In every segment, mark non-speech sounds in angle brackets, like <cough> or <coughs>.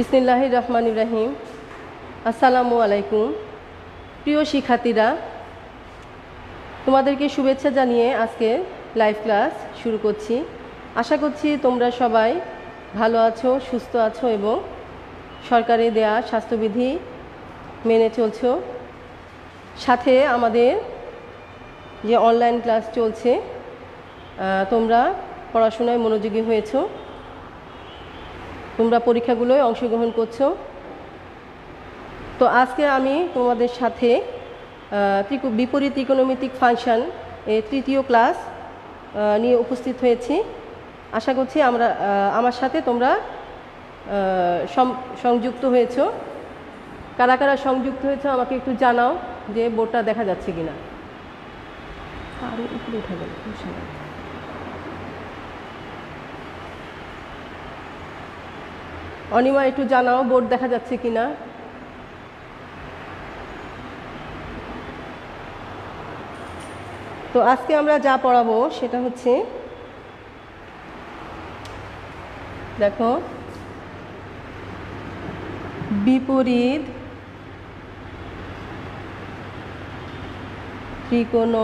বিসমিল্লাহ রহমান ইব্রাহিম আসসালামু আলাইকুম। প্রিয় শিক্ষার্থীরা, তোমাদেরকে শুভেচ্ছা জানিয়ে আজকে লাইভ ক্লাস শুরু করছি। আশা করছি তোমরা সবাই ভালো আছো, সুস্থ আছো এবং সরকারে দেয়া স্বাস্থ্যবিধি মেনে চলছো। সাথে আমাদের যে অনলাইন ক্লাস চলছে তোমরা পড়াশোনায় মনোযোগী হয়েছো। তোমরা পরীক্ষাগুলোয় অংশগ্রহণ করছ। তো আজকে আমি তোমাদের সাথে বিপরীত ত্রিকোণমিতিক ফাংশন এর তৃতীয় ক্লাস নিয়ে উপস্থিত হয়েছি। আশা করছি আমরা আমার সাথে তোমরা সংযুক্ত হয়েছো। কারা কারা সংযুক্ত হয়েছে আমাকে একটু জানাও যে বোর্ডটা দেখা যাচ্ছে কিনা। আরও উপরে গেল সমস্যা নেই। অনিমা, একটু জানাও, বোর্ড দেখা যাচ্ছে কিনা? তো আজকে আমরা যা পড়াবো সেটা হচ্ছে, দেখো, বিপরীত ত্রিকোণ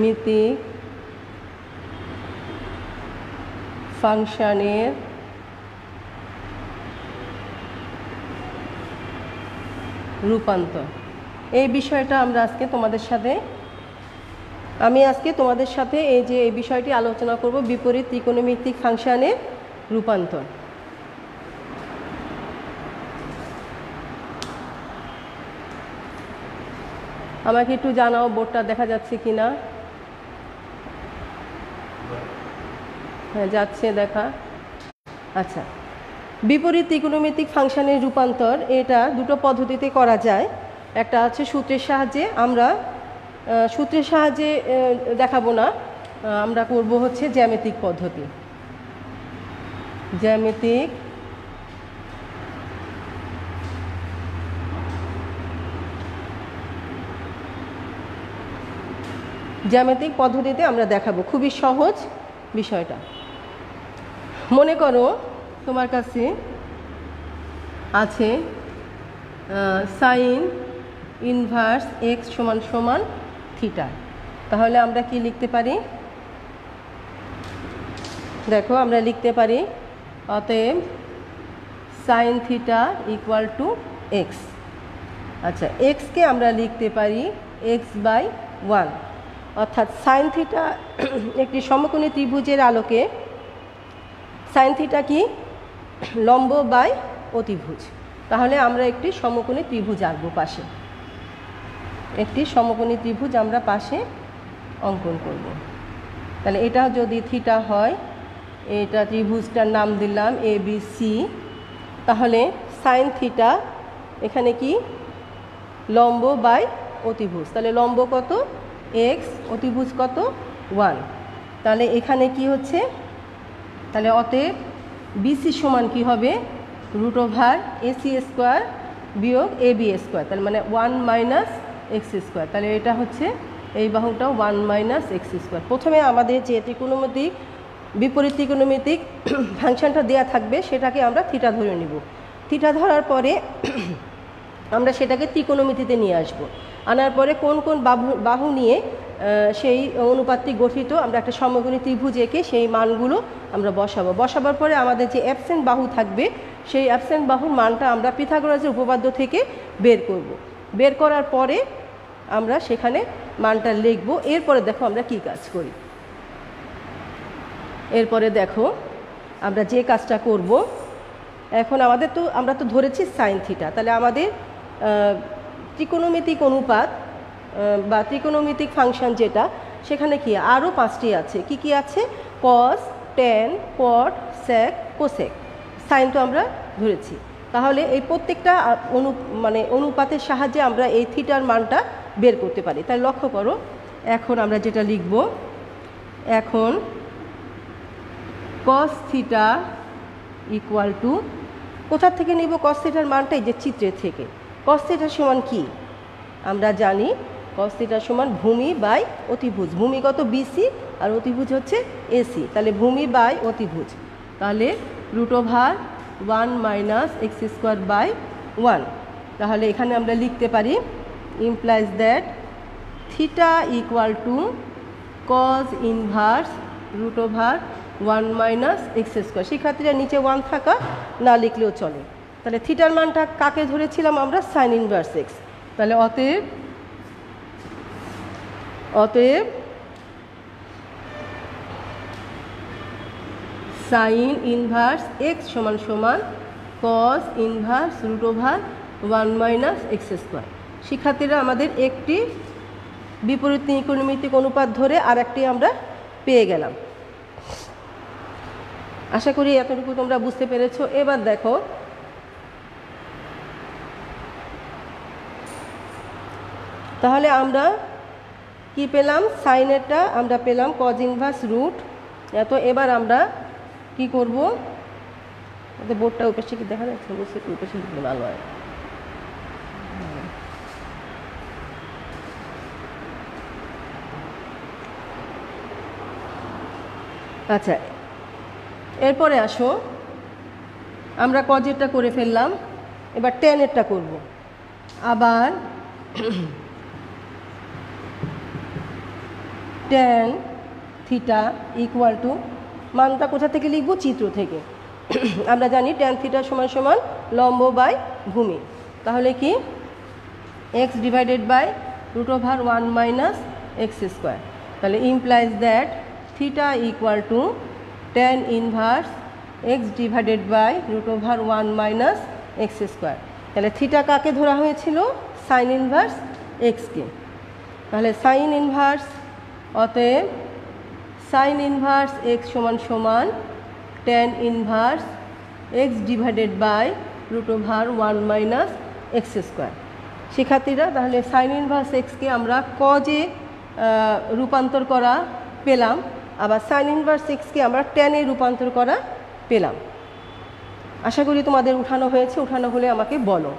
মিতিক ফাংশনের রূপান্তর। এই বিষয়টা আমরা আজকে তোমাদের সাথে, আমি আজকে তোমাদের সাথে এই যে এই বিষয়টি আলোচনা করব বিপরীত ত্রিকোণমিতিক ফাংশনের রূপান্তর। আমাকে একটু জানাও, বোর্ডটা দেখা যাচ্ছে কিনা? হ্যাঁ যাচ্ছে, দেখা। আচ্ছা। বিপরীত ত্রিকোণমিতিক ফাংশনের রূপান্তর, এটা দুটো পদ্ধতিতে করা যায়। একটা আছে সূত্রের সাহায্যে, আমরা সূত্রের সাহায্যে দেখাবো না। আমরা করব হচ্ছে জ্যামিতিক পদ্ধতি। জ্যামিতিক জ্যামিতিক পদ্ধতিতে আমরা দেখাবো। খুবই সহজ বিষয়টা। মনে করো তোমার কাছে আছে সাইন ইনভার্স এক্স সমান সমান থিটা তাহলে আমরা কি লিখতে পারি? দেখো, আমরা লিখতে পারি, অতএব sine theta equal to x আচ্ছা এক্সকে আমরা লিখতে পারি এক্স বাই ওয়ান অর্থাৎ সাইন থিটা একটি সমকোণী ত্রিভুজের আলোকে সাইন থিটা কি? লম্ব বাই অতিভুজ। তাহলে আমরা একটি সমকোণী ত্রিভুজ আঁকবো পাশে। একটি সমকোণী ত্রিভুজ আমরা পাশে অঙ্কন করব। তাহলে এটা যদি থিটা হয়, এটা ত্রিভুজটার নাম দিলাম এ বি সি তাহলে সাইন থিটা এখানে কি? লম্ব বাই অতিভুজ। তাহলে লম্ব কত? এক্স অতিভুজ কত? ওয়ান তাহলে এখানে কি হচ্ছে? তাহলে অতএব বিসি সমান কি হবে? রুট ওভার এসি স্কোয়ার বিয়োগ এ বি স্কোয়ার তাহলে মানে ওয়ান মাইনাস এক্স স্কোয়ার তাহলে এটা হচ্ছে এই বাহুটা ওয়ান মাইনাস এক্স স্কোয়ার প্রথমে আমাদের যে ত্রিকোণমিতিক, বিপরীত ত্রিকোণমিতিক <coughs> ফাংশনটা দেয়া থাকবে, সেটাকে আমরা থিটা ধরে নিব। থিটা ধরার পরে <coughs> আমরা সেটাকে ত্রিকোণমিতিতে নিয়ে আসব। আনার পরে কোন কোন বাহু বাহু নিয়ে সেই অনুপাতটি গঠিত, আমরা একটা সমকোণী ত্রিভুজ এঁকে সেই মানগুলো আমরা বসাবো। বসাবার পরে আমাদের যে অ্যাবসেন্ট বাহু থাকবে, সেই অ্যাবসেন্ট বাহুর মানটা আমরা পিথাগোরাসের উপপাদ্য থেকে বের করব। বের করার পরে আমরা সেখানে মানটা লিখব। এরপরে দেখো আমরা কি কাজ করি। এরপরে দেখো আমরা যে কাজটা করব। এখন আমাদের তো, আমরা তো ধরেছি সাইন থিটা তাহলে আমাদের ত্রিকোণমিতিক অনুপাত বা ত্রিকোণমিতিক ফাংশন যেটা, সেখানে কি আরও পাঁচটি আছে। কি কি আছে? Cos tan cot sec cosec sine তো আমরা ধরেছি। তাহলে এই প্রত্যেকটা অনু মানে অনুপাতের সাহায্যে আমরা এই থিটার মানটা বের করতে পারি। তাই লক্ষ্য করো, এখন আমরা যেটা লিখব, এখন কস থিটা ইকুয়াল টু কোথা থেকে নিব কস থিটার মানটা? এই যে চিত্রের থেকে। কস থিটার সমান কি? আমরা জানি কস থিটার সমান ভূমি বাই অতিভুজ। ভূমিগত বিসি আর অতিভুজ হচ্ছে এসি। তাহলে ভূমি বাই অতিভুজ। তাহলে root over one minus x square by one. তাহলে এখানে আমরা লিখতে পারি, implies that theta equal to cos inverse root over one minus x square. শিক্ষার্থীরা নিচে ওয়ান থাকা, না লিখলেও চলে। তাহলে থিটার মানটা কাকে ধরেছিলাম আমরা? সাইন ইনভার্স এক্স তাহলে অতএব অতএব সাইন ইনভার্স এক্স সমান সমান cos inverse root over one minus x square শিক্ষার্থীরা, আমাদের একটি বিপরীত ত্রিকোণমিতিক অনুপাত ধরে আর একটি আমরা পেয়ে গেলাম। আশা করি এতটুকু তোমরা বুঝতে পেরেছ। এবার দেখো তাহলে আমরা কি পেলাম? সাইনেরটা আমরা পেলাম কজ ইনভার্স রুট তো এবার আমরা কি করব? ওদের বোর্ডটা ওই পাশে কি দেখা যাচ্ছে? বসে ওই পাশে লিখলে ভালো হয়। আচ্ছা এরপরে আসো। আমরা কজেরটা করে ফেললাম। এবার টেনেরটা করব। আবার টেন থিটা ইকুয়াল টু মানটা কোথা থেকে লিখব? চিত্র থেকে। আমরা জানি টেন থিটা সমান সমান লম্ব বাই ভূমি। তাহলে কি? X divided by root over one minus x square তাহলে implies that theta equal to tan inverse x divided by root over one minus x square তাহলে থিটা কাকে ধরা হয়েছিল? সাইন ইনভার্স এক্সকে তাহলে সাইন ইনভার্স অতএব সাইন ইনভার্স এক্স সমান সমান tan inverse x divided by root over one minus x square শিক্ষার্থীরা, তাহলে সাইন ইনভার্স এক্সকে আমরা কজে রূপান্তর করা পেলাম, আবার সাইন ইনভার্স এক্সকে আমরা টেনে রূপান্তর করা পেলাম। আশা করি তোমাদের উঠানো হয়েছে, উঠানো হলে আমাকে বলো।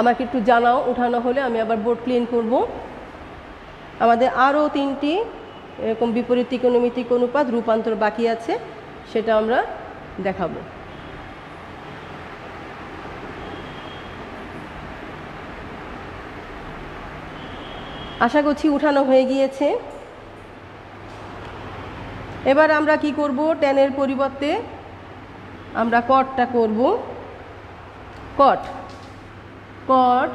আমাকে একটু জানাও, উঠানো হলে আমি আবার বোর্ড ক্লিন করব। আমাদের আরও তিনটি, এরকম বিপরীত ত্রিকোণমিতিক অনুপাত রূপান্তর বাকি আছে, সেটা আমরা দেখাবো। আশা করছি উঠানো হয়ে গিয়েছে। এবার আমরা কি করব? টেনের পরিবর্তে আমরা কটটা করব। Cot cot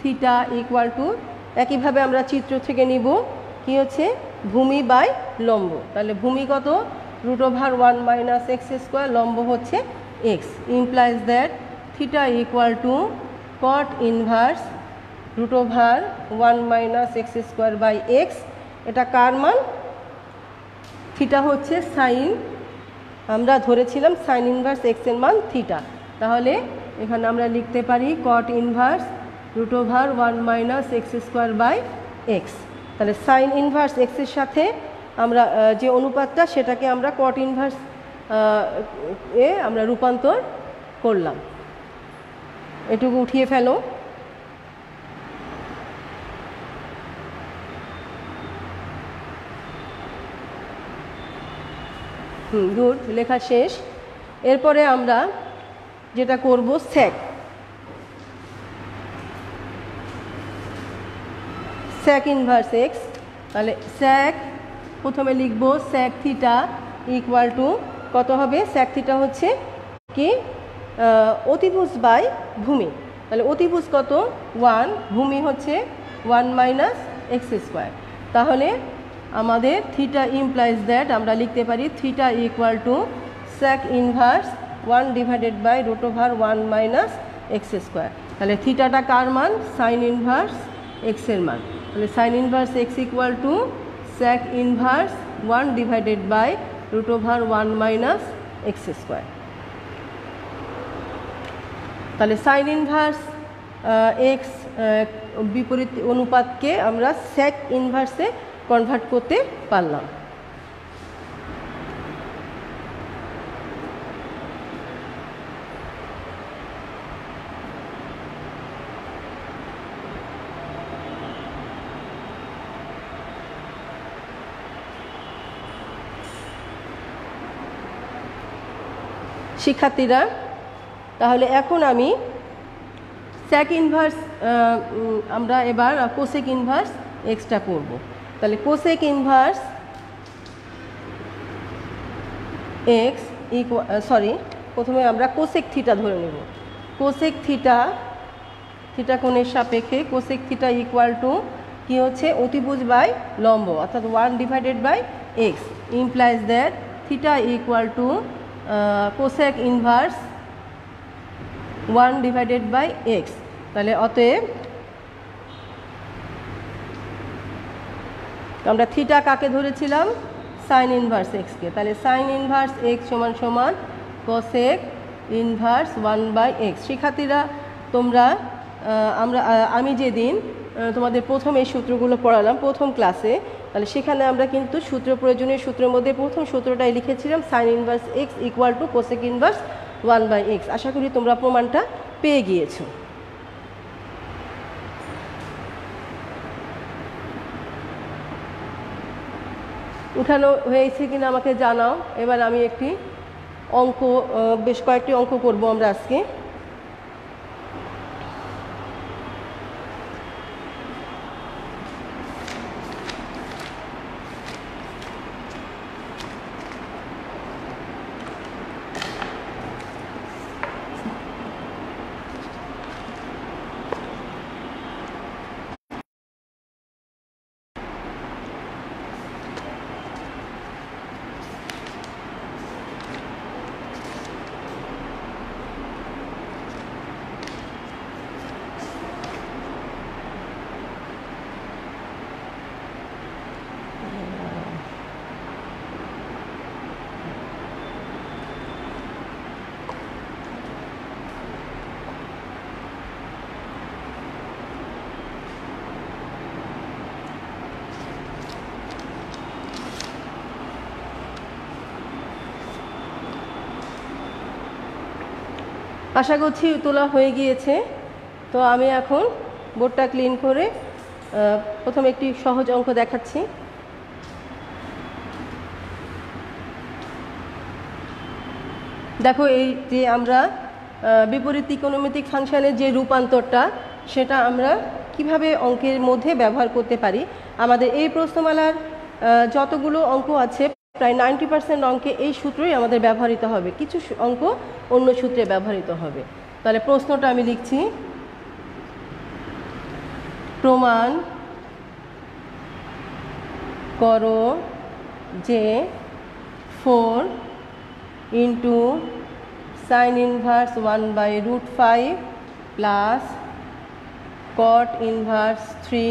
theta equal to একইভাবে আমরা চিত্র থেকে নিব, কি হচ্ছে? ভূমি বাই লম্ব। তাহলে ভূমি কত? Root over one minus x square, লম্ব হচ্ছে x. Implies that theta equal to cot inverse root over one minus x square by x এটা কার মান? থিটা হচ্ছে সাইন আমরা ধরেছিলাম সাইন ইনভার্স এক্সের মান থিটা তাহলে এখানে আমরা লিখতে পারি cot inverse root over one minus x square by x তাহলে সাইন ইনভার্স এক্সের সাথে আমরা যে অনুপাতটা সেটাকে আমরা কট ইনভার্স এ আমরা রূপান্তর করলাম। এটুকু উঠিয়ে ফেলো। হুম গুড লেখা শেষ। এরপরে আমরা যেটা করব স্যাক স্যাক ইনভার্স এক্স তাহলে স্যাক প্রথমে লিখব স্যাক থিটা ইকুয়াল টু কত হবে? স্যাক থিটা হচ্ছে কি? অতিভুজ বাই ভূমি। তাহলে অতিভুজ কত? ওয়ান ভূমি হচ্ছে ওয়ান মাইনাস এক্স স্কোয়ার তাহলে আমাদের থিটা ইমপ্লাইজ দ্যাট আমরা লিখতে পারি theta equal to sec inverse one divided by root over one minus x square তাহলে থিটাটা কার মান? সাইন ইনভার্স এক্সের মান। তাহলে sine inverse x equal to sec inverse one divided by root over one minus x square তাহলে sine inverse x বিপরীত অনুপাতকে আমরা স্যাক ইনভার্সে কনভার্ট করতে পারলাম। শিক্ষার্থীরা, তাহলে এখন আমি স্যাক ইনভার্স আমরা এবার কোসেক ইনভার্স এক্সট্রা করব। তাহলে কোসেক ইনভার্স এক্স সরি প্রথমে আমরা কোসেক থিটা ধরে নেব। কোসেক থিটা থিটা কোণের সাপেক্ষে কোসেক থিটা ইকুয়াল টু কী হচ্ছে? অতিভুজ বাই লম্ব, অর্থাৎ one divided by x implies that theta equal to cosec inverse one divided by x তাহলে অতএব আমরা থিটা কাকে ধরেছিলাম? সাইন ইনভার্স এক্সকে তাহলে সাইন ইনভার্স এক্স সমান সমান cosec inverse one by x শিক্ষার্থীরা, তোমরা আমরা আমি যেদিন তোমাদের প্রথম এই সূত্রগুলো পড়ালাম, প্রথম ক্লাসে তাহলে সেখানে আমরা কিন্তু সূত্র প্রয়োজনীয় সূত্রের মধ্যে প্রথম সূত্রটাই লিখেছিলাম sine inverse x equal to cosec inverse one by x আশা করি তোমরা প্রমাণটা পেয়ে গিয়েছো। উঠানো হয়েছে কিনা আমাকে জানাও। এবার আমি একটি অঙ্ক বেশ কয়েকটি অঙ্ক করব আমরা আজকে। আশা করছি তোলা হয়ে গিয়েছে। তো আমি এখন বোর্ডটা ক্লিন করে প্রথম একটি সহজ অঙ্ক দেখাচ্ছি। দেখো এই যে আমরা বিপরীত ইকোনমিক ফাংশানের যে রূপান্তরটা, সেটা আমরা কীভাবে অঙ্কের মধ্যে ব্যবহার করতে পারি? আমাদের এই প্রশ্নমালার যতগুলো অঙ্ক আছে প্রায় নাইনটি পার্সেন্ট অঙ্কে এই সূত্রই আমাদের ব্যবহৃত হবে। কিছু অঙ্ক অন্য সূত্রে ব্যবহৃত হবে। তাহলে প্রশ্নটা আমি লিখছি। প্রমাণ করো যে four into sine inverse one by root five plus cot inverse three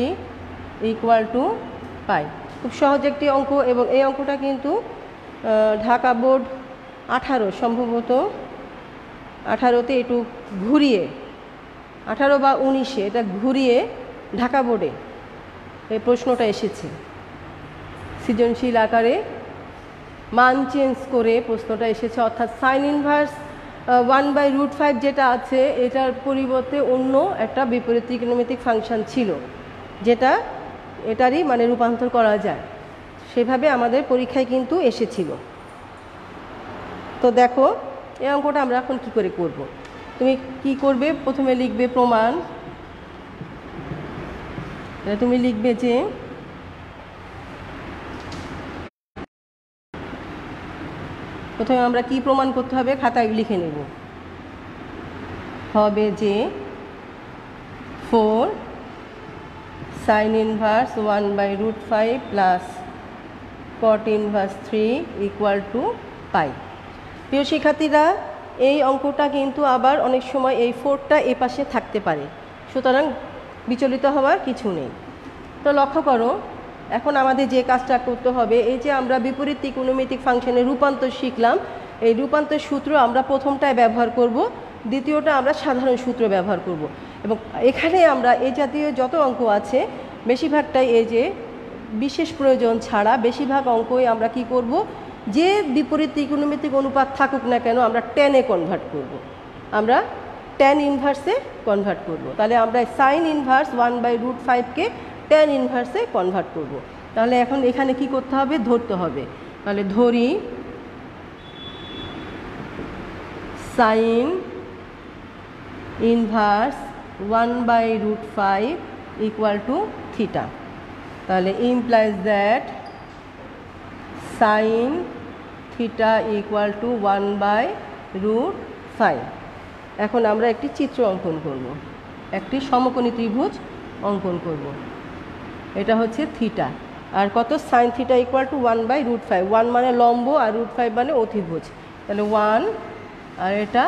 equal to pi. খুব সহজ একটি অঙ্ক এবং এই অঙ্কটা কিন্তু ঢাকা বোর্ড আঠারো সম্ভবত আঠারোতে একটু ঘুরিয়ে, আঠারো বা উনিশে এটা ঘুরিয়ে ঢাকা বোর্ডে এই প্রশ্নটা এসেছে। সৃজনশীল আকারে মান চেঞ্জ করে প্রশ্নটা এসেছে, অর্থাৎ sine inverse one by root five যেটা আছে, এটার পরিবর্তে অন্য একটা বিপরীত ত্রিকোণমিতিক ফাংশন ছিল, যেটা এটারই মানে রূপান্তর করা যায়। সেভাবে আমাদের পরীক্ষায় কিন্তু এসেছিল। তো দেখো, এই অঙ্কটা আমরা এখন কি করে করব। তুমি কি করবে? প্রথমে লিখবে প্রমাণ। তুমি লিখবে যে প্রথমে আমরা কি প্রমাণ করতে হবে? খাতায় লিখে নেব। হবে যে four sine inverse one by root five plus cot inverse three equal to pi প্রিয় শিক্ষার্থীরা, এই অঙ্কটা কিন্তু আবার অনেক সময় এই ফোরটা এ পাশে থাকতে পারে। সুতরাং বিচলিত হওয়ার কিছু নেই। তো লক্ষ্য করো, এখন আমাদের যে কাজটা করতে হবে, এই যে আমরা বিপরীত ত্রিকোণমিতিক ফাংশনের রূপান্তর শিখলাম, এই রূপান্তর সূত্র আমরা প্রথমটায় ব্যবহার করব, দ্বিতীয়টা আমরা সাধারণ সূত্র ব্যবহার করব। এবং এখানে আমরা এই জাতীয় যত অঙ্ক আছে, বেশিরভাগটাই এই যে বিশেষ প্রয়োজন ছাড়া বেশিরভাগ অঙ্কই আমরা কি করব যে বিপরীত ত্রিকোণমিতিক অনুপাত থাকুক না কেন আমরা টেনে কনভার্ট করব। আমরা টেন ইনভার্সে কনভার্ট করব। তাহলে আমরা sine inverse one by root ফাইভকে tan ইনভার্সে কনভার্ট করব। তাহলে এখন এখানে কি করতে হবে ধরতে হবে তাহলে ধরি sine inverse one by root five equal to theta. তাহলে implies that sine theta equal to one by root five এখন আমরা একটি চিত্র অঙ্কন করব। একটি সমকোণী ত্রিভুজ অঙ্কন করব। এটা হচ্ছে থিটা আর কত? Sine theta equal to one by root five one মানে লম্ব আর রুট ফাইভ মানে অতিভুজ। তাহলে ওয়ান আর এটা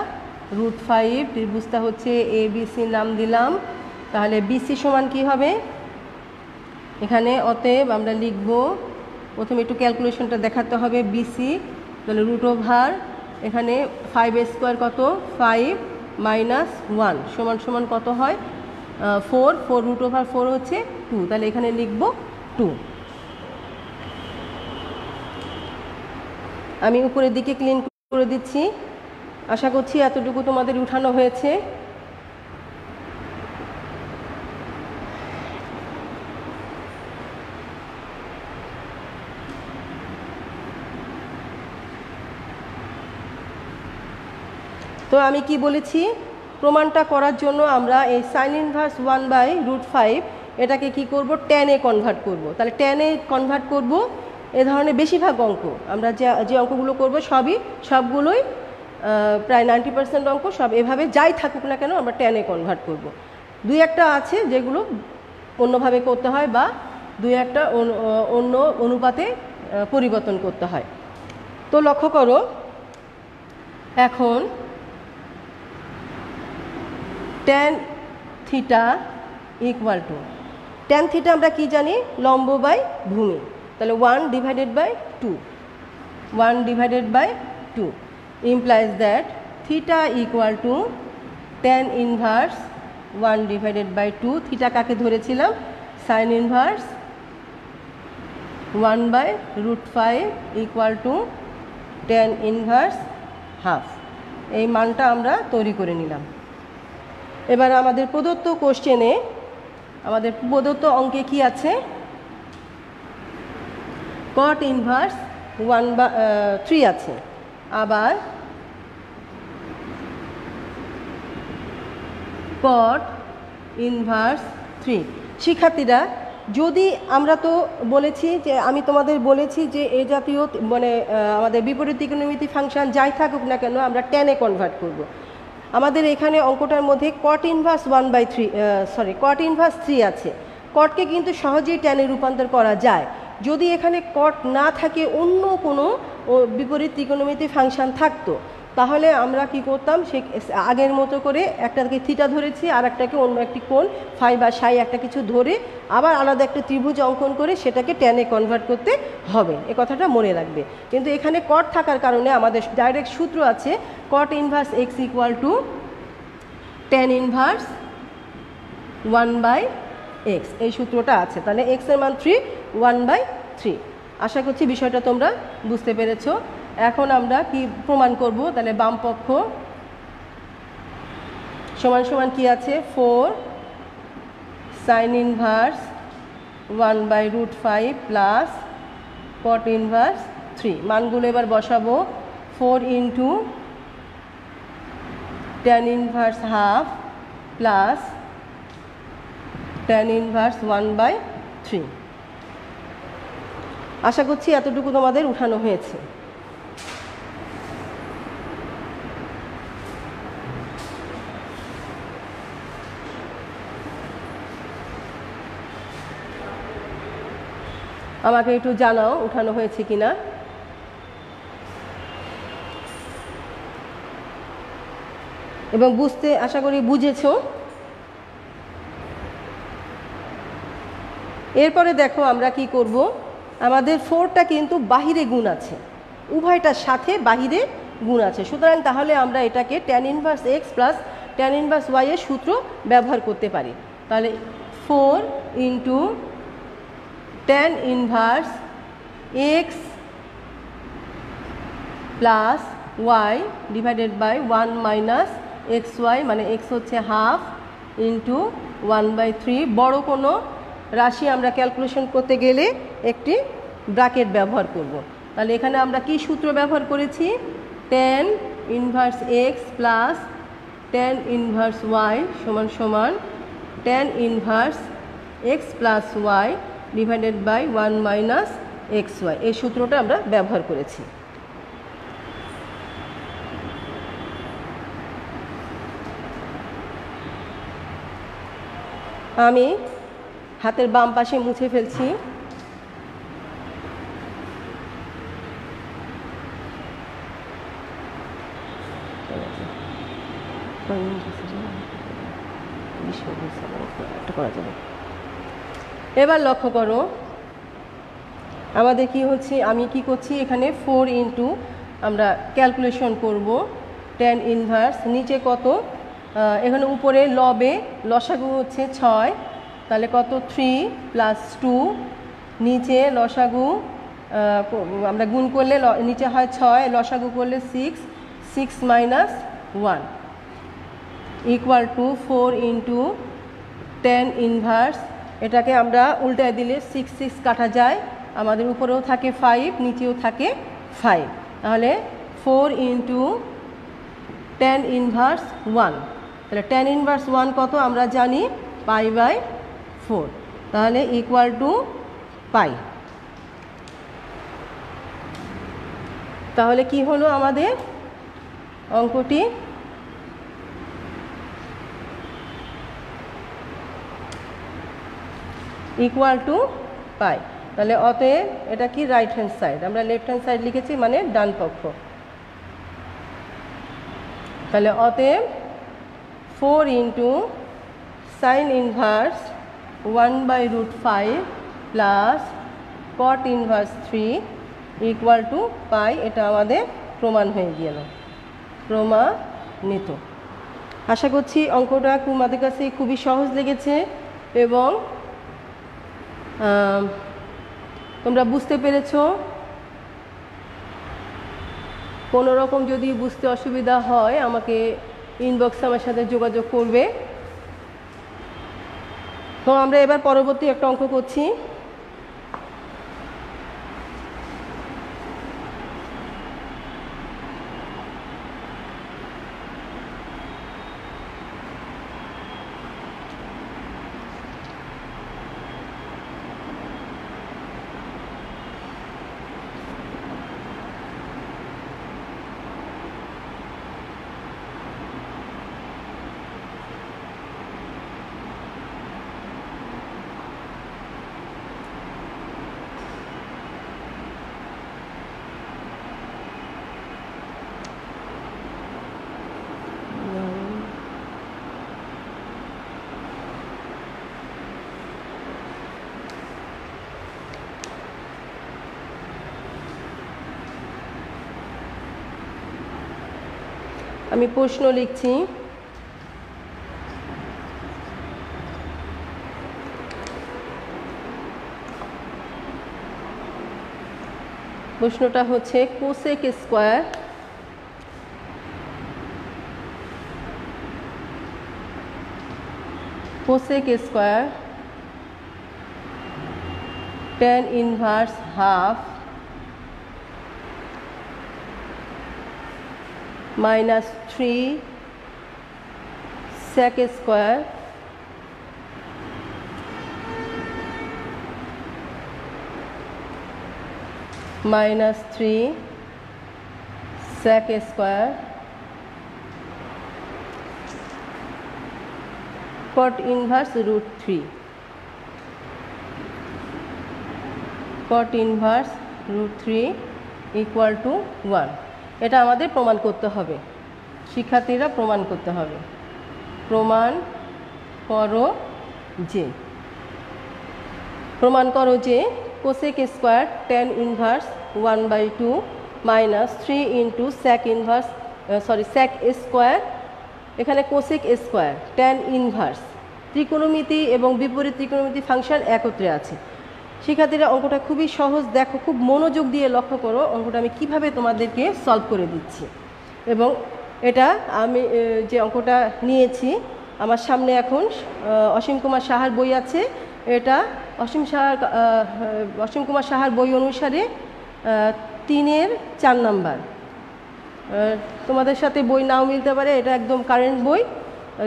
রুট ফাইভ, ত্রিভুজটা হচ্ছে এ বিসি নাম দিলাম। তাহলে বিসি সমান কি হবে? এখানে অতএব আমরা লিখব, প্রথমে একটু ক্যালকুলেশনটা দেখাতে হবে বিসি তাহলে রুট ওভার এখানে ফাইভ স্কোয়ার কত? ফাইভ মাইনাস ওয়ান সমান সমান কত হয়? Four four root over four হচ্ছে টু তাহলে এখানে লিখব টু আমি উপরের দিকে ক্লিন করে দিচ্ছি। আশা করছি এতটুকু তোমাদের উঠানো হয়েছে। তো আমি কি বলেছি? প্রমাণটা করার জন্য আমরা এই sine inverse one by root five এটাকে কি করব? টেনে কনভার্ট করব। তাহলে টেনে কনভার্ট করব, এ ধরনের বেশিরভাগ অঙ্ক। আমরা যে যে অঙ্কগুলো করব সবই সবগুলোই প্রায় নাইনটি পার্সেন্ট অঙ্ক সব এভাবে যাই থাকুক না কেন আমরা টেনে কনভার্ট করব। দুই একটা আছে যেগুলো অন্যভাবে করতে হয় বা দুই একটা অন্য অনুপাতে পরিবর্তন করতে হয়। তো লক্ষ্য করো, এখন tan theta equal to tan theta আমরা কি জানি? লম্ব বাই ভূমি। তাহলে one divided by two one divided by two implies that theta equal to tan inverse one divided by two theta কাকে ধরেছিলাম? Sine inverse one by root five equal to tan inverse half এই মানটা আমরা তৈরি করে নিলাম। এবার আমাদের প্রদত্ত কোশ্চেনে আমাদের প্রদত্ত অঙ্কে কি আছে? কট ইনভার্স ওয়ান বা থ্রি আছে। আবার কট ইনভার্স থ্রি। শিক্ষার্থীরা, যদি আমরা তো বলেছি যে, আমি তোমাদের বলেছি যে, এ জাতীয় মানে আমাদের বিপরীত ত্রিকোণমিতি ফাংশন যাই থাকুক না কেন, আমরা টেনে কনভার্ট করব। আমাদের এখানে অঙ্কটার মধ্যে cot inverse one by three sorry cot inverse three আছে। কটকে কিন্তু সহজেই টেনে রূপান্তর করা যায়। যদি এখানে কট না থাকে অন্য কোনো বিপরীত ত্রিকোণমিতি ফাংশন থাকতো। তাহলে আমরা কি করতাম? সে আগের মতো করে একটাকে থিটা ধরেছি আর একটাকে অন্য একটি কোণ ফাই বা সাই একটা কিছু ধরে আবার আলাদা একটা ত্রিভুজ অঙ্কন করে সেটাকে টেনে কনভার্ট করতে হবে। এ কথাটা মনে রাখবে। কিন্তু এখানে কট থাকার কারণে আমাদের ডাইরেক্ট সূত্র আছে cot inverse x equal to tan inverse one by x এই সূত্রটা আছে। তাহলে এক্সের মান থ্রি ওয়ান বাই থ্রি আশা করছি বিষয়টা তোমরা বুঝতে পেরেছ। এখন আমরা কি প্রমাণ করব? তাহলে বাম পক্ষ। সমান সমান কি আছে? Four sine inverse one by root five plus cot inverse three মানগুলো এবার বসাবো। Four into tan inverse half plus tan inverse one by three আশা করছি এতটুকু তোমাদের উঠানো হয়েছে। আমাকে একটু জানাও উঠানো হয়েছে কিনা। এবং বুঝতে, আশা করি বুঝেছ। এরপরে দেখো আমরা কি করব। আমাদের ফোরটা কিন্তু বাহিরে গুণ আছে। উভয়টার সাথে বাহিরে গুণ আছে। সুতরাং তাহলে আমরা এটাকে tan inverse x plus tan inverse y এর সূত্র ব্যবহার করতে পারি। তাহলে four into tan inverse x plus y divided by one minus x y মানে এক্স হচ্ছে half into one by three বড়ো কোনো রাশি আমরা ক্যালকুলেশন করতে গেলে একটি ব্রাকেট ব্যবহার করব। তাহলে এখানে আমরা কি সূত্র ব্যবহার করেছি? Tan inverse x plus tan inverse y সমান সমান tan inverse x plus y divided by one minus x y এই সূত্রটা আমরা ব্যবহার করেছি। আমি হাতের বাম পাশে মুছে ফেলছি। এবার লক্ষ্য করো, আমাদের কি হচ্ছে, আমি কি করছি, এখানে ফোর ইন্টু আমরা ক্যালকুলেশন করব টেন ইনভার্স নিচে কত এখানে উপরে লবে, লসাগু হচ্ছে ছয় তাহলে কত? থ্রি প্লাস টু নিচে লসাগু আমরা গুণ করলে নিচে হয় ছয়, লসাগু করলে six six minus one equal to four into tan inverse এটাকে আমরা উল্টায় দিলে সিক্স সিক্স কাটা যায়। আমাদের উপরেও থাকে ফাইভ নিচেও থাকে ফাইভ তাহলে four into tan inverse one তাহলে টেন ইনভার্স ওয়ান কত? আমরা জানি পাই বাই ফোর তাহলে ইকুয়াল টু পাই তাহলে কি হলো আমাদের? অঙ্কটি ইকুয়াল টু পাই তাহলে অতএব এটা কি রাইট হ্যান্ড সাইড আমরা লেফট হ্যান্ড সাইড লিখেছি মানে ডান পক্ষ। তাহলে অতএব four into sine inverse one by root five plus cot inverse three equal to pi এটা আমাদের প্রমাণ হয়ে গেল। প্রমাণিত আশা করছি অঙ্কটা তোমাদের কাছে খুবই সহজ লেগেছে এবং তোমরা বুঝতে পেরেছ। কোনো রকম যদি বুঝতে অসুবিধা হয়, আমাকে ইনবক্সে আমার সাথে যোগাযোগ করবে। তো আমরা এবার পরবর্তী একটা অঙ্ক করছি। আমি প্রশ্ন লিখছি। প্রশ্নটা হচ্ছে cosec square cosec square tan inverse half minus three sec square minus three sec square cot inverse root three cot inverse root three equal to one এটা আমাদের প্রমাণ করতে হবে। শিক্ষার্থীরা প্রমাণ করতে হবে। প্রমাণ করো যে, প্রমাণ করো যে cosec square tan inverse one by two minus three into sec inverse sorry sec square এখানে কোসেক স্কোয়ার টেন ইনভার্স ত্রিকোণমিতি এবং বিপরীত ত্রিকোণমিতি ফাংশন একত্রে আছে। শিক্ষার্থীরা অঙ্কটা খুবই সহজ। দেখো, খুব মনোযোগ দিয়ে লক্ষ্য করো অঙ্কটা আমি কীভাবে তোমাদেরকে সলভ করে দিচ্ছি। এবং এটা আমি যে অঙ্কটা নিয়েছি, আমার সামনে এখন অসীম কুমার সাহার বই আছে। এটা অসীম সাহার অসীম কুমার সাহার বই অনুসারে তিনের চার নাম্বার। তোমাদের সাথে বই নাও মিলতে পারে, এটা একদম কারেন্ট বই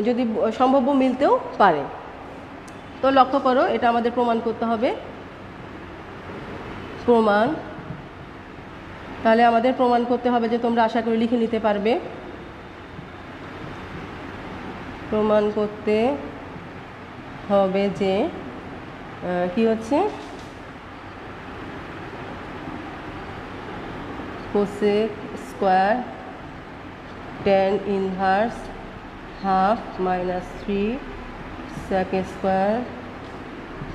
যদি সম্ভব মিলতেও পারে। তো লক্ষ্য করো, এটা আমাদের প্রমাণ করতে হবে। প্রমাণ। তাহলে আমাদের প্রমাণ করতে হবে যে তোমরা আশা করি লিখে নিতে পারবে। প্রমাণ করতে হবে যে কি হচ্ছে? Cosec square tan inverse half minus three sec square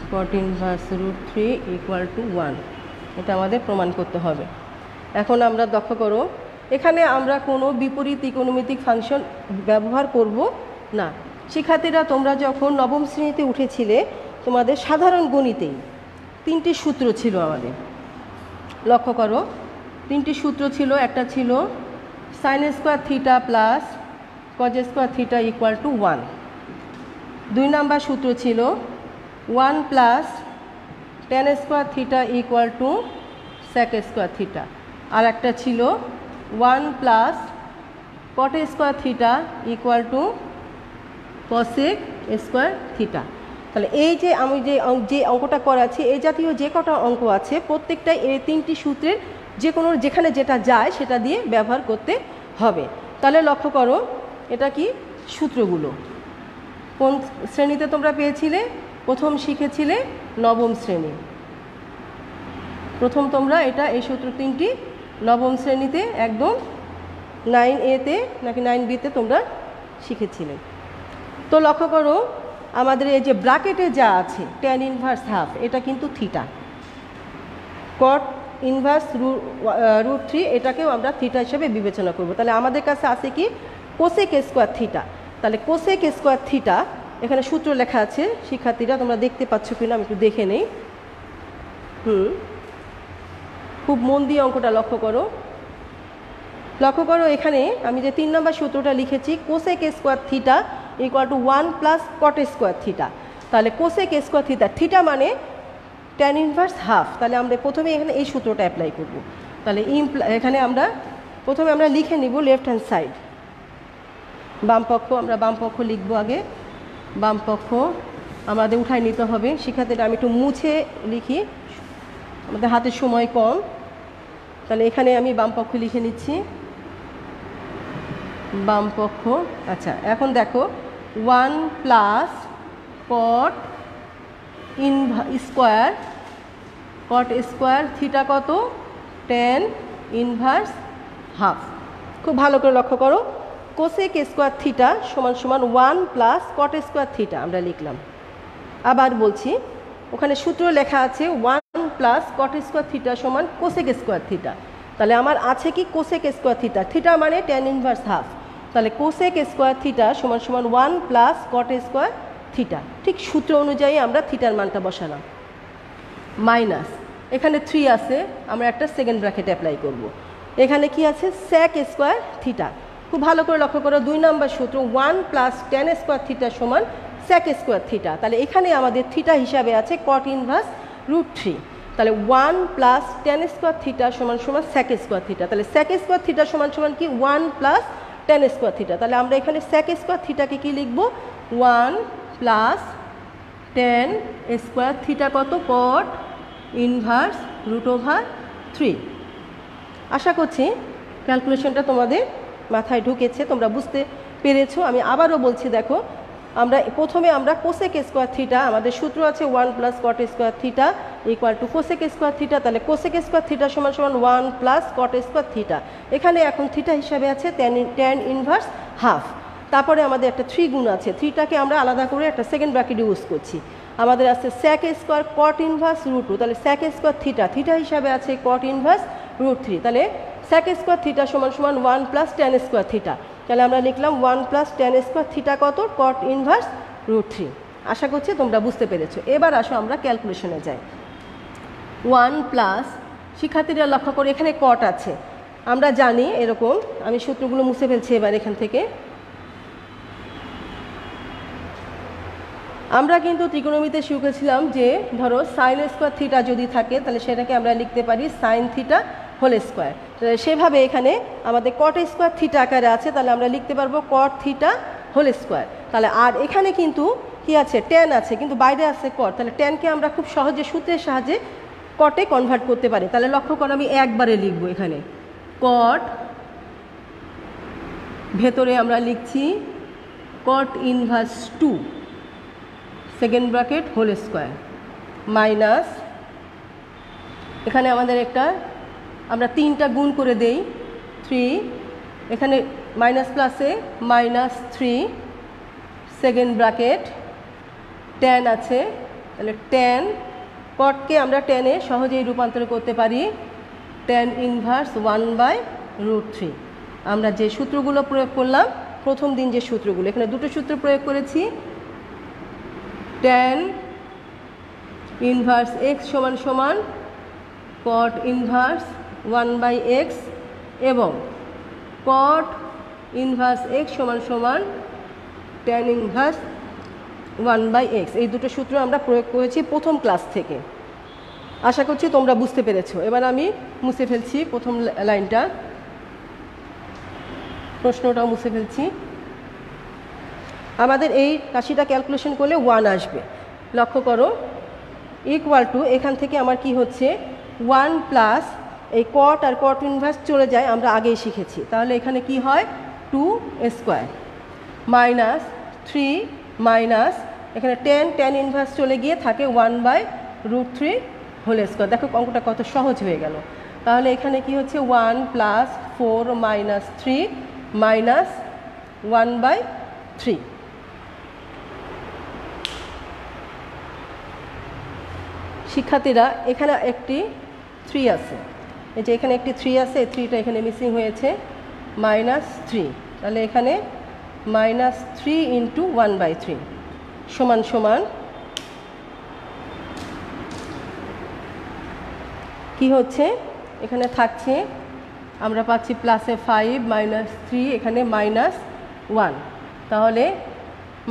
forty inverse root three equal to one. এটা আমাদের প্রমাণ করতে হবে। এখন আমরা দক্ষ করো, এখানে আমরা কোনো বিপরীত ইকোনমিতিক ফাংশন ব্যবহার করব না। শিক্ষার্থীরা, তোমরা যখন নবম শ্রেণীতে উঠেছিলে, তোমাদের সাধারণ গণিতেই তিনটি সূত্র ছিল আমাদের। লক্ষ্য করো, তিনটি সূত্র ছিল, একটা ছিল sine square theta plus cos square theta equal to one দুই নাম্বার সূত্র ছিল one plus tan square theta equal to sec square theta আর একটা ছিল one plus cot square theta equal to cosec square theta তাহলে এই যে আমি যে যে অঙ্কটা করাচ্ছি এই জাতীয় যে কটা অঙ্ক আছে, প্রত্যেকটাই এই তিনটি সূত্রের যে কোনো যেখানে যেটা যায় সেটা দিয়ে ব্যবহার করতে হবে। তাহলে লক্ষ্য করো, এটা কি সূত্রগুলো? কোন শ্রেণীতে তোমরা পেয়েছিলে? প্রথম শিখেছিলে নবম শ্রেণি। প্রথম তোমরা এটা, এই সূত্র তিনটি, নবম শ্রেণীতে একদম নাইন এতে নাকি নাইন বিতে তোমরা শিখেছিলে। তো লক্ষ্য করো, আমাদের এই যে ব্রাকেটে যা আছে টেন ইনভার্স হাফ এটা কিন্তু theta cot inverse root three এটাকেও আমরা থিটা হিসেবে বিবেচনা করব। তাহলে আমাদের কাছে আছে কি? কোসেক স্কোয়ার থিটা তাহলে কোসেক স্কোয়ার থিটা এখানে সূত্র লেখা আছে, শিক্ষার্থীরা তোমরা দেখতে পাচ্ছ কিনা, আমি একটু দেখে নেই। হুম। খুব মন দিয়ে অঙ্কটা লক্ষ্য করো। লক্ষ্য করো এখানে আমি যে তিন নম্বর সূত্রটা লিখেছি cosec square theta equal to one plus cot square theta তাহলে কোসেক স্কোয়ার থিটা থিটা মানে ট্যান ইনভার্স হাফ তাহলে আমরা প্রথমে এখানে এই সূত্রটা অ্যাপ্লাই করব। তাহলে এখানে আমরা প্রথমে আমরা লিখে নিব লেফট হ্যান্ড সাইড বাম পক্ষ, আমরা বাম পক্ষ লিখব আগে। বাম পক্ষ আমাদের উঠায় নিতে হবে। শিক্ষার্থীরা আমি একটু মুছে লিখি। আমাদের হাতে সময় কম। তাহলে এখানে আমি বাম পক্ষ লিখে নিচ্ছি। বাম পক্ষ আচ্ছা এখন দেখো one plus cot in square cot square theta কত? টেন ইনভার্স হাফ খুব ভালো করে লক্ষ্য করো। কোসেক স্কোয়ার থিটা সমান সমান one plus cot square theta আমরা লিখলাম। আবার বলছি, ওখানে সূত্র লেখা আছে one plus cot square theta সমান কোসেক স্কোয়ার থিটা তাহলে আমার আছে কি কোসেক স্কোয়ার থিটা থিটা মানে টেন ইনভার্স হাফ তাহলে কোসেক স্কোয়ার থিটা সমান সমান one plus cot square theta ঠিক সূত্র অনুযায়ী আমরা থিটার মানটা বসালাম। মাইনাস এখানে থ্রি আছে, আমরা একটা সেকেন্ড ব্র্যাকেট অ্যাপ্লাই করব। এখানে কি আছে? স্যাক স্কোয়ার থিটা খুব ভালো করে লক্ষ্য করো, দুই নম্বর সূত্র one plus tan square theta সমান স্যাক স্কোয়ার থিটা তাহলে এখানে আমাদের থিটা হিসাবে আছে কট ইনভার্স রুট থ্রি তাহলে one plus tan square theta সমান সমান স্যাক স্কোয়ার থিটা তাহলে স্যাক স্কোয়ার থিটা সমান সমান কি? One plus tan square theta তাহলে আমরা এখানে স্যাক স্কোয়ার থিটাকে কী লিখব? One plus tan square theta কত? Cot inverse root over three আশা করছি ক্যালকুলেশনটা তোমাদের মাথায় ঢুকেছে, তোমরা বুঝতে পেরেছ। আমি আবারও বলছি, দেখো, আমরা প্রথমে আমরা কোসেক স্কোয়ার থিটা আমাদের সূত্র আছে one plus cot square theta equal to cosec square theta তাহলে কোসেক স্কোয়ার থিটা সমান সমান one plus cot square theta এখানে এখন থিটা হিসাবে আছে টেন টেন ইনভার্স হাফ তারপরে আমাদের একটা থ্রি গুণ আছে থ্রিটাকে আমরা আলাদা করে একটা সেকেন্ড ব্র্যাকেট ইউজ করছি। আমাদের আছে sec square cot inverse root two তাহলে স্যাক স্কোয়ার থিটা থিটা হিসাবে আছে কট ইনভার্স রুট থ্রি তাহলে স্যাক স্কোয়ার থিটা সমান সমান one plus tan square theta তাহলে আমরা লিখলাম one plus tan square theta কত? কট ইনভার্স রুট থ্রি আশা করছি তোমরা বুঝতে পেরেছ। এবার আসো আমরা ক্যালকুলেশনে যাই। ওয়ান প্লাস শিক্ষার্থীরা লক্ষ্য করে, এখানে কট আছে। আমরা জানি এরকম, আমি সূত্রগুলো মুছে ফেলছি এবার এখান থেকে। আমরা কিন্তু ত্রিকোণমিতে শিখেছিলাম যে, ধরো সাইন স্কোয়ার থিটা যদি থাকে, তাহলে সেটাকে আমরা লিখতে পারি সাইন থিটা হোল স্কোয়ার। সেভাবে এখানে আমাদের কট স্কোয়ার থিটা আকারে আছে, তাহলে আমরা লিখতে পারব কট থিটা হোল স্কোয়ার। তাহলে আর এখানে কিন্তু কি আছে? টেন আছে, কিন্তু বাইরে আছে কট তাহলে টেনকে আমরা খুব সহজে সূত্রের সাহায্যে কটে কনভার্ট করতে পারি। তাহলে লক্ষ্য করো, আমি একবারে লিখব এখানে। কট ভেতরে আমরা লিখছি cot inverse two second bracket whole square minus এখানে আমাদের একটা আমরা তিনটা গুণ করে দেই। থ্রি এখানে মাইনাস প্লাসে minus three second bracket tan আছে। তাহলে টেন কটকে আমরা টেনে সহজেই রূপান্তর করতে পারি। Tan inverse one by root three আমরা যে সূত্রগুলো প্রয়োগ করলাম, প্রথম দিন যে সূত্রগুলো, এখানে দুটো সূত্র প্রয়োগ করেছি। টেন ইনভার্স এক্স সমান সমান cot inverse one by x এবং কট ইনভার্স এক্স সমান সমান tan inverse one by x. এই দুটো সূত্র আমরা প্রয়োগ করেছি প্রথম ক্লাস থেকে। আশা করছি তোমরা বুঝতে পেরেছ। এবার আমি মুছে ফেলছি প্রথম লাইনটা। প্রশ্নটাও মুছে ফেলছি। আমাদের এই রাশিটা ক্যালকুলেশন করলে ওয়ান আসবে। লক্ষ্য করো ইকুয়াল টু এখান থেকে আমার কি হচ্ছে? ওয়ান প্লাস এই কট আর কট ইনভার্স চলে যায়, আমরা আগেই শিখেছি। তাহলে এখানে কি হয়? Two square minus three minus এখানে টেন টেন ইনভার্স চলে গিয়ে থাকে one by root three whole square দেখো অঙ্কটা কত সহজ হয়ে গেল। তাহলে এখানে কি হচ্ছে? One plus four minus three minus one by three শিক্ষার্থীরা, এখানে একটি থ্রি আছে। এই যে এখানে একটি থ্রি আছে, এই থ্রিটা এখানে মিসিং হয়েছে মাইনাস থ্রি তাহলে এখানে minus three into one by three সমান সমান। কি হচ্ছে? এখানে থাকছে, আমরা পাচ্ছি প্লাসে ফাইভ মাইনাস থ্রি এখানে মাইনাস ওয়ান তাহলে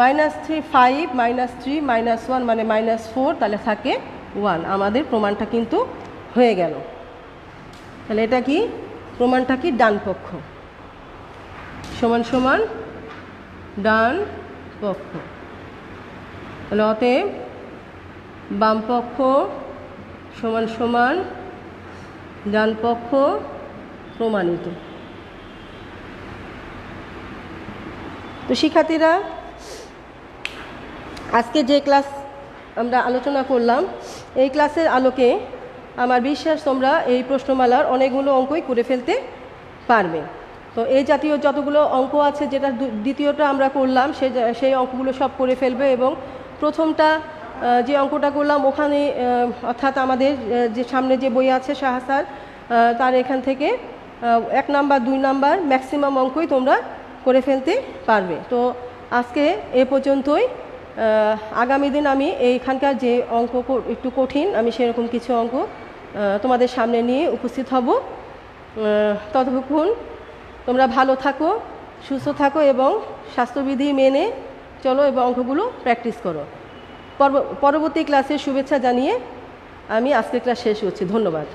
minus three five minus three minus one মানে মাইনাস ফোর তাহলে থাকে ওয়ান আমাদের প্রমাণটা কিন্তু হয়ে গেল। তাহলে এটা কি? প্রমাণটা কি? ডান পক্ষ। সমান সমান ডান পক্ষ। তাহলে অতএব বাম পক্ষ সমান সমান ডান পক্ষ প্রমাণিত। তো শিক্ষার্থীরা, আজকে যে ক্লাস আমরা আলোচনা করলাম, এই ক্লাসের আলোকে আমার বিশ্বাস তোমরা এই প্রশ্নমালার অনেকগুলো অঙ্কই করে ফেলতে পারবে। তো এই জাতীয় যতগুলো অঙ্ক আছে যেটা দ্বিতীয়টা আমরা করলাম, সে সেই অঙ্কগুলো সব করে ফেলবে এবং প্রথমটা যে অঙ্কটা করলাম, ওখানে অর্থাৎ আমাদের যে সামনে যে বই আছে সাহাসার তার এখান থেকে এক নাম্বার, দুই নাম্বার ম্যাক্সিমাম অঙ্কই তোমরা করে ফেলতে পারবে। তো আজকে এ পর্যন্তই আগামী দিন আমি এইখানকার যে অঙ্ক একটু কঠিন, আমি সেরকম কিছু অঙ্ক তোমাদের সামনে নিয়ে উপস্থিত হব। ততক্ষণ তোমরা ভালো থাকো, সুস্থ থাকো এবং স্বাস্থ্যবিধি মেনে চলো এবং অঙ্কগুলো প্র্যাকটিস করো। পরবর্তী ক্লাসের শুভেচ্ছা জানিয়ে আমি আজকের ক্লাস শেষ হচ্ছি ধন্যবাদ।